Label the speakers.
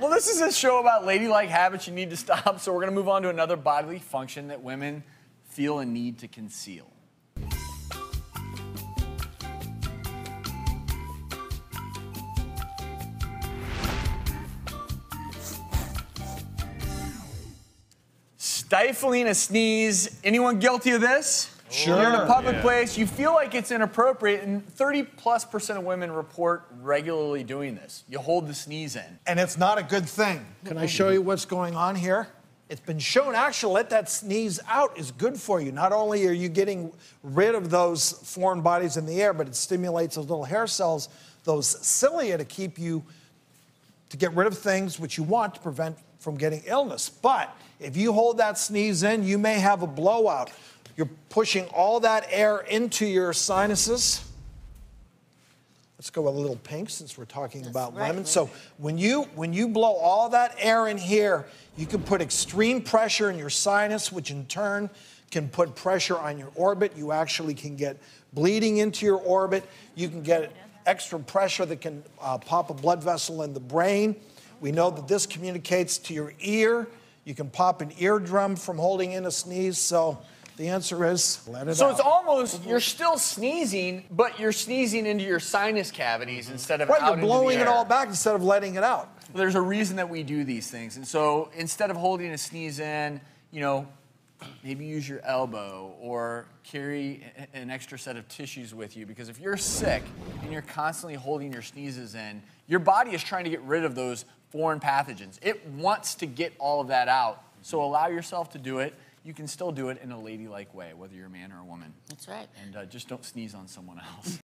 Speaker 1: Well, this is a show about ladylike habits you need to stop, so we're going to move on to another bodily function that women feel a need to conceal. Stifling a sneeze. Anyone guilty of this?
Speaker 2: Sure.
Speaker 1: You're in a public
Speaker 2: Yeah.
Speaker 1: place, you feel like it's inappropriate, and 30 plus percent of women report regularly doing this. You hold the sneeze in.
Speaker 3: and it's not a good thing. Can I show you what's going on here? It's been shown actually let that sneeze out is good for you. Not only are you getting rid of those foreign bodies in the air, but it stimulates those little hair cells, those cilia to keep you to get rid of things which you want to prevent from getting illness. But if you hold that sneeze in, you may have a blowout. You're pushing all that air into your sinuses. Let's go with a little pink since we're talking about
Speaker 4: right,
Speaker 3: lemon.
Speaker 4: right.
Speaker 3: So when you when you blow all that air in here, you can put extreme pressure in your sinus, which in turn can put pressure on your orbit. You actually can get bleeding into your orbit. You can get extra pressure that can uh, pop a blood vessel in the brain. We know that this communicates to your ear. You can pop an eardrum from holding in a sneeze. So the answer is let it out.
Speaker 1: So
Speaker 3: out.
Speaker 1: it's almost you're still sneezing, but you're sneezing into your sinus cavities instead of
Speaker 3: right, you're blowing it all back instead of letting it out.
Speaker 1: There's a reason that we do these things, and so instead of holding a sneeze in, you know, maybe use your elbow or carry an extra set of tissues with you because if you're sick and you're constantly holding your sneezes in, your body is trying to get rid of those foreign pathogens. It wants to get all of that out. So allow yourself to do it. You can still do it in a ladylike way, whether you're a man or a woman.
Speaker 4: That's right.
Speaker 1: And uh, just don't sneeze on someone else.